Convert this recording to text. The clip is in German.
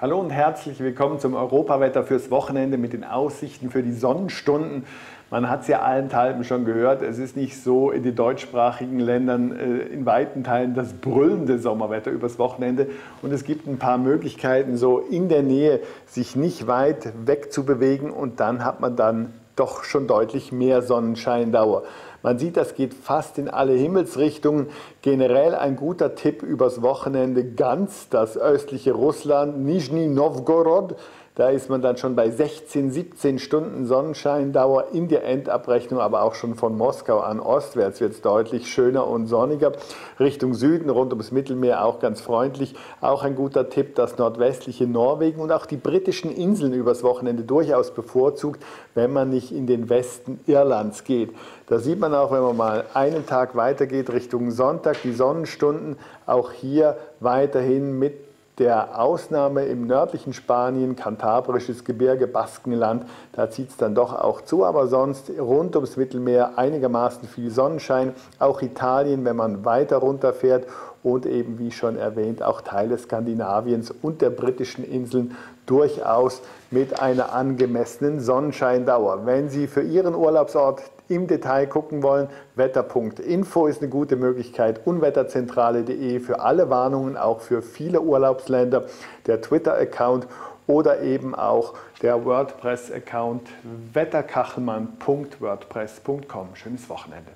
Hallo und herzlich willkommen zum Europawetter fürs Wochenende mit den Aussichten für die Sonnenstunden. Man hat es ja allenthalben schon gehört, es ist nicht so in den deutschsprachigen Ländern äh, in weiten Teilen das brüllende Sommerwetter übers Wochenende. Und es gibt ein paar Möglichkeiten, so in der Nähe sich nicht weit wegzubewegen und dann hat man dann doch schon deutlich mehr Sonnenscheindauer. Man sieht, das geht fast in alle Himmelsrichtungen. Generell ein guter Tipp übers Wochenende ganz das östliche Russland, Nizhny Novgorod. Da ist man dann schon bei 16, 17 Stunden Sonnenscheindauer in der Endabrechnung, aber auch schon von Moskau an ostwärts wird es deutlich schöner und sonniger. Richtung Süden, rund ums Mittelmeer auch ganz freundlich. Auch ein guter Tipp, das nordwestliche Norwegen und auch die britischen Inseln übers Wochenende durchaus bevorzugt, wenn man nicht in den Westen Irlands geht. Da sieht man auch, wenn man mal einen Tag weitergeht Richtung Sonntag, die Sonnenstunden auch hier weiterhin mit der Ausnahme im nördlichen Spanien, kantabrisches Gebirge, Baskenland, da zieht es dann doch auch zu, aber sonst rund ums Mittelmeer einigermaßen viel Sonnenschein. Auch Italien, wenn man weiter runterfährt und eben wie schon erwähnt auch Teile Skandinaviens und der britischen Inseln durchaus mit einer angemessenen Sonnenscheindauer. Wenn Sie für Ihren Urlaubsort im Detail gucken wollen, wetter.info ist eine gute Möglichkeit, unwetterzentrale.de für alle Warnungen, auch für viele Urlaubsländer, der Twitter-Account oder eben auch der WordPress-Account wetterkachelmann.wordpress.com. Schönes Wochenende.